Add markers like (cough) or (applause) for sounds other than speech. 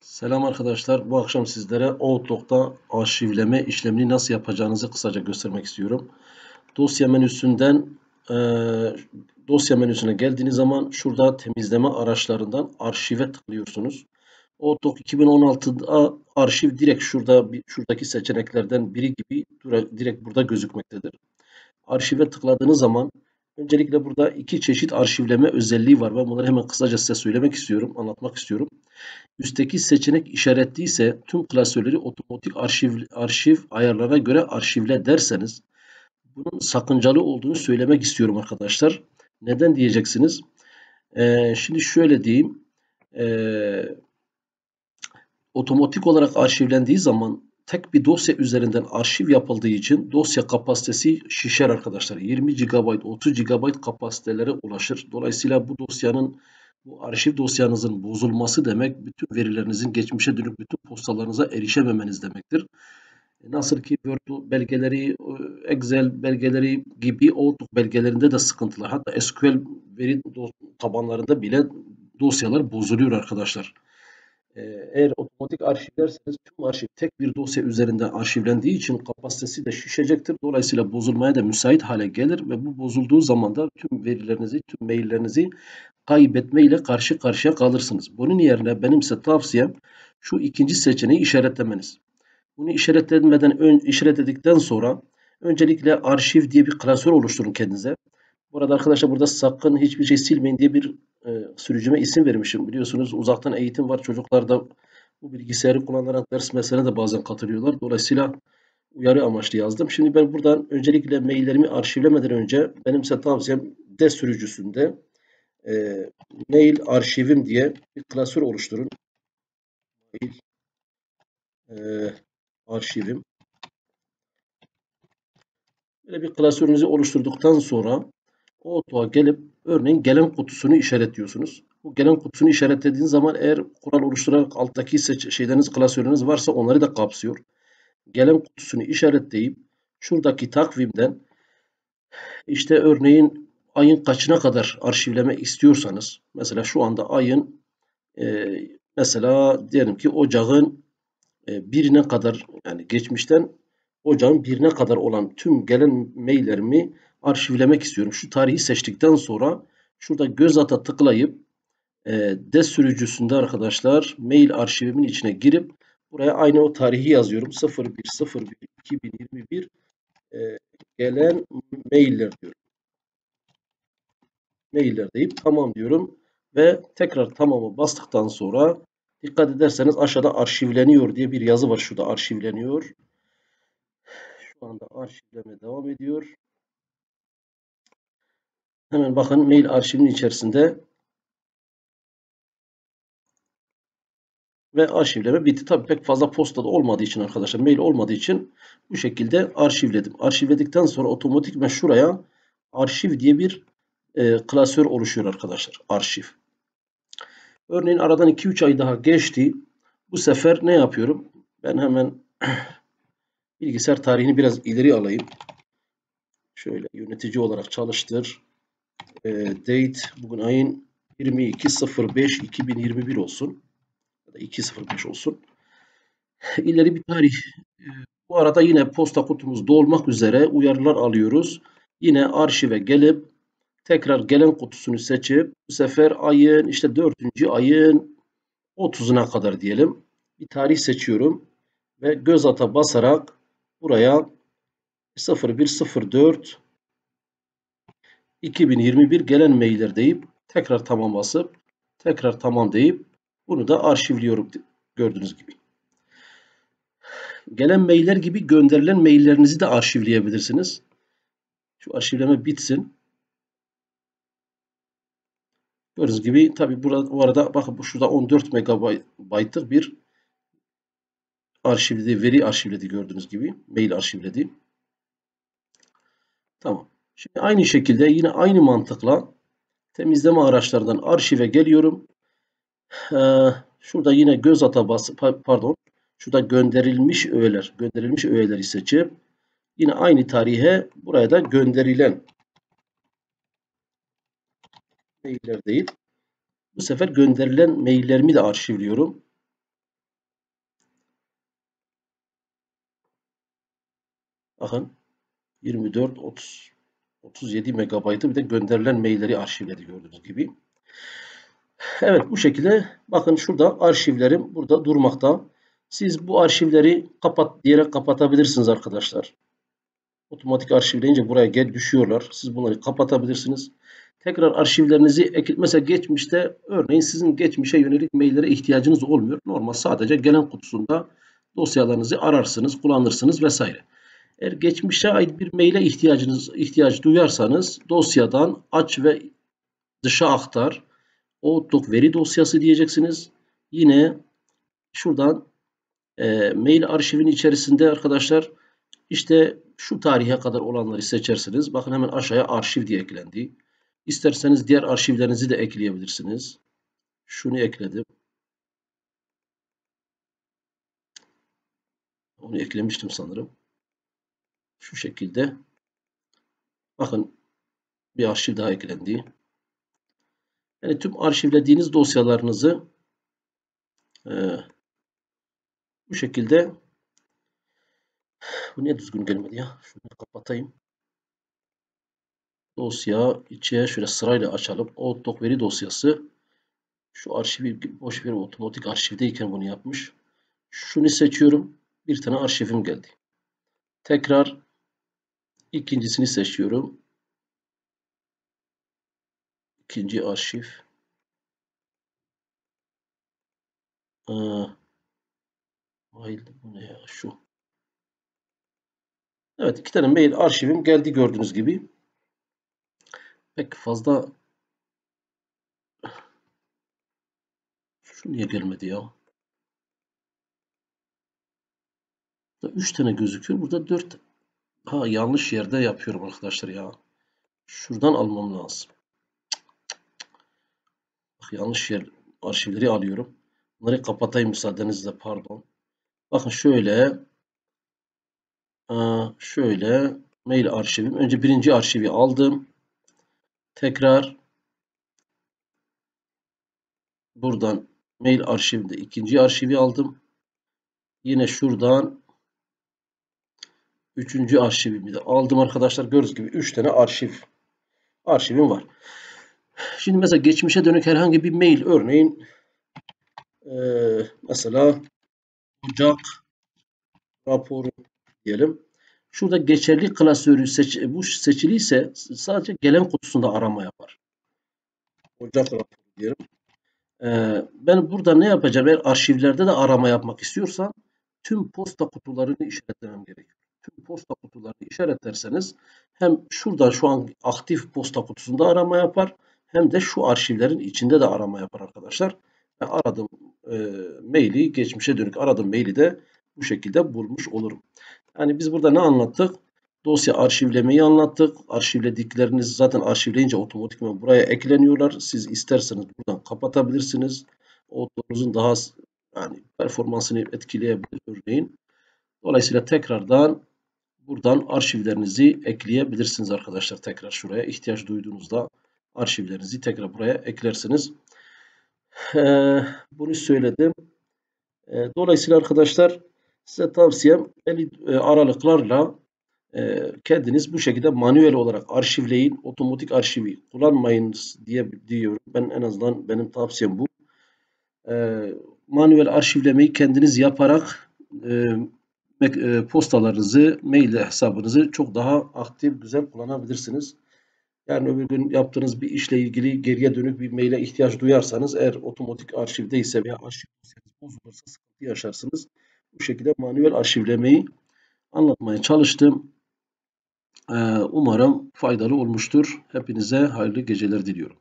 Selam arkadaşlar. Bu akşam sizlere Outlook'ta arşivleme işlemini nasıl yapacağınızı kısaca göstermek istiyorum. Dosya menüsünden e, dosya menüsüne geldiğiniz zaman şurada temizleme araçlarından arşive tıklıyorsunuz. Outlook 2016'da arşiv direkt şurada şuradaki seçeneklerden biri gibi direkt burada gözükmektedir. Arşive tıkladığınız zaman öncelikle burada iki çeşit arşivleme özelliği var. Ben bunları hemen kısaca size söylemek istiyorum, anlatmak istiyorum. Üstteki seçenek işaretliyse tüm klasörleri otomatik arşiv, arşiv ayarlarına göre arşivle derseniz bunun sakıncalı olduğunu söylemek istiyorum arkadaşlar. Neden diyeceksiniz? Ee, şimdi şöyle diyeyim. Ee, otomatik olarak arşivlendiği zaman tek bir dosya üzerinden arşiv yapıldığı için dosya kapasitesi şişer arkadaşlar. 20 GB, 30 GB kapasitelere ulaşır. Dolayısıyla bu dosyanın bu arşiv dosyanızın bozulması demek bütün verilerinizin geçmişe dönük bütün postalarınıza erişememeniz demektir. E, nasıl ki Word belgeleri, e, Excel belgeleri gibi Outlook belgelerinde de sıkıntılar. Hatta SQL veri tabanlarında bile dosyalar bozuluyor arkadaşlar. E, eğer otomatik arşivlerseniz tüm arşiv tek bir dosya üzerinden arşivlendiği için kapasitesi de şişecektir. Dolayısıyla bozulmaya da müsait hale gelir ve bu bozulduğu zaman da tüm verilerinizi, tüm maillerinizi kaybetme ile karşı karşıya kalırsınız. Bunun yerine benim size tavsiyem şu ikinci seçeneği işaretlemeniz. Bunu işaretlemeden ön, işaretledikten sonra öncelikle arşiv diye bir klasör oluşturun kendinize. Burada arkadaşlar burada sakın hiçbir şey silmeyin diye bir e, sürücüme isim vermişim. Biliyorsunuz uzaktan eğitim var. Çocuklar da bu bilgisayarı kullanarak ders mesele de bazen katılıyorlar. Dolayısıyla uyarı amaçlı yazdım. Şimdi ben buradan öncelikle maillerimi arşivlemeden önce benim size tavsiyem D sürücüsünde e, mail arşivim diye bir klasör oluşturun. Mail e, arşivim. Böyle bir klasörünüzü oluşturduktan sonra Outlook'a gelip örneğin gelen kutusunu işaretliyorsunuz. Bu gelen kutusunu işaretlediğiniz zaman eğer kural oluşturarak alttaki şeyleriniz, klasörünüz varsa onları da kapsıyor. Gelen kutusunu işaretleyip şuradaki takvimden işte örneğin ayın kaçına kadar arşivleme istiyorsanız mesela şu anda ayın e, mesela diyelim ki ocağın e, birine kadar yani geçmişten ocağın birine kadar olan tüm gelen maillerimi arşivlemek istiyorum. Şu tarihi seçtikten sonra şurada göz ata tıklayıp e, de sürücüsünde arkadaşlar mail arşivimin içine girip buraya aynı o tarihi yazıyorum. 0101 2021 e, gelen mailler diyorum mailler deyip tamam diyorum. Ve tekrar tamamı bastıktan sonra dikkat ederseniz aşağıda arşivleniyor diye bir yazı var. Şurada arşivleniyor. Şu anda arşivleme devam ediyor. Hemen bakın mail arşivinin içerisinde ve arşivleme bitti. Tabi pek fazla postada olmadığı için arkadaşlar mail olmadığı için bu şekilde arşivledim. Arşivledikten sonra otomatik şuraya arşiv diye bir e, klasör oluşuyor arkadaşlar. Arşiv. Örneğin aradan 2-3 ay daha geçti. Bu sefer ne yapıyorum? Ben hemen (clears throat) bilgisayar tarihini biraz ileri alayım. Şöyle yönetici olarak çalıştır. E, date bugün ayın 22.05.2021 olsun. Ya da 2.05 olsun. İleri bir tarih. E, bu arada yine posta kutumuz dolmak üzere uyarılar alıyoruz. Yine arşive gelip Tekrar gelen kutusunu seçip bu sefer ayın işte 4. ayın 30'una kadar diyelim. Bir tarih seçiyorum ve göz ata basarak buraya 0104 2021 gelen mailler deyip tekrar tamam basıp tekrar tamam deyip bunu da arşivliyorum gördüğünüz gibi. Gelen mailler gibi gönderilen maillerinizi de arşivleyebilirsiniz. Şu arşivleme bitsin. Gördüğünüz gibi tabi burada bu arada bakın şurada 14 megabaytlık bir arşivledi, veri arşivledi gördüğünüz gibi. Mail arşivledi. Tamam. Şimdi aynı şekilde yine aynı mantıkla temizleme araçlarından arşive geliyorum. Ee, şurada yine göz ata bas pardon. Şurada gönderilmiş öğeler, gönderilmiş öğeleri seçip yine aynı tarihe buraya da gönderilen mailler değil. Bu sefer gönderilen maillerimi de arşivliyorum. Bakın 24 30 37 megabaytı bir de gönderilen mailleri arşivledi gördüğünüz gibi. Evet bu şekilde bakın şurada arşivlerim burada durmakta. Siz bu arşivleri kapat diyerek kapatabilirsiniz arkadaşlar. Otomatik arşivleyince buraya gel düşüyorlar. Siz bunları kapatabilirsiniz. Tekrar arşivlerinizi ekle mesela geçmişte örneğin sizin geçmişe yönelik maillere ihtiyacınız olmuyor. Normal sadece gelen kutusunda dosyalarınızı ararsınız, kullanırsınız vesaire. Eğer geçmişe ait bir maile ihtiyacınız ihtiyaç duyarsanız dosyadan aç ve dışa aktar. Outlook veri dosyası diyeceksiniz. Yine şuradan e, mail arşivin içerisinde arkadaşlar işte şu tarihe kadar olanları seçersiniz. Bakın hemen aşağıya arşiv diye eklendi. İsterseniz diğer arşivlerinizi de ekleyebilirsiniz. Şunu ekledim. Onu eklemiştim sanırım. Şu şekilde. Bakın bir arşiv daha eklendi. Yani tüm arşivlediğiniz dosyalarınızı e, bu şekilde bu niye düzgün gelmedi ya? Şunu kapatayım. Dosya içe şöyle sırayla açalım. Outlook veri dosyası. Şu arşivi boş ver otomatik arşivdeyken bunu yapmış. Şunu seçiyorum. Bir tane arşivim geldi. Tekrar ikincisini seçiyorum. İkinci arşiv. Aa, mail bu ne ya şu. Evet iki tane mail arşivim geldi gördüğünüz gibi. Pek fazla şu niye gelmedi ya? 3 tane gözüküyor. Burada 4 ha yanlış yerde yapıyorum arkadaşlar ya. Şuradan almam lazım. Bak yanlış yer arşivleri alıyorum. Bunları kapatayım müsaadenizle pardon. Bakın şöyle şöyle mail arşivim. Önce birinci arşivi aldım. Tekrar buradan mail arşivinde ikinci arşivi aldım. Yine şuradan üçüncü arşivimi de aldım arkadaşlar. Gördüğünüz gibi üç tane arşiv arşivim var. Şimdi mesela geçmişe dönük herhangi bir mail örneğin e, mesela Ocak raporu diyelim. Şurada geçerli klasörü seç, bu seçiliyse sadece gelen kutusunda arama yapar. Ocak raporu diyelim. Ee, ben burada ne yapacağım? Eğer arşivlerde de arama yapmak istiyorsam tüm posta kutularını işaretlemem gerekiyor. Tüm posta kutularını işaretlerseniz hem şurada şu an aktif posta kutusunda arama yapar hem de şu arşivlerin içinde de arama yapar arkadaşlar. Ben aradığım e, maili, geçmişe dönük aradığım maili de bu şekilde bulmuş olurum. Yani biz burada ne anlattık? Dosya arşivlemeyi anlattık. Arşivledikleriniz zaten arşivleyince otomatikman buraya ekleniyorlar. Siz isterseniz buradan kapatabilirsiniz. Outlook'unuzun daha yani performansını etkileyebilir örneğin. Dolayısıyla tekrardan buradan arşivlerinizi ekleyebilirsiniz arkadaşlar. Tekrar şuraya ihtiyaç duyduğunuzda arşivlerinizi tekrar buraya eklersiniz. Ee, bunu söyledim. Ee, dolayısıyla arkadaşlar Size tavsiyem belli e, aralıklarla e, kendiniz bu şekilde manuel olarak arşivleyin. Otomatik arşivi kullanmayınız diye diyorum. Ben en azından benim tavsiyem bu. E, manuel arşivlemeyi kendiniz yaparak postalarınızı, mail hesabınızı çok daha aktif, güzel kullanabilirsiniz. Yani öbür gün yaptığınız bir işle ilgili geriye dönük bir maile ihtiyaç duyarsanız eğer otomatik arşivdeyse veya arşiv bozulursa sıkıntı yaşarsınız. Bu şekilde manuel arşivlemeyi anlatmaya çalıştım. Ee, umarım faydalı olmuştur. Hepinize hayırlı geceler diliyorum.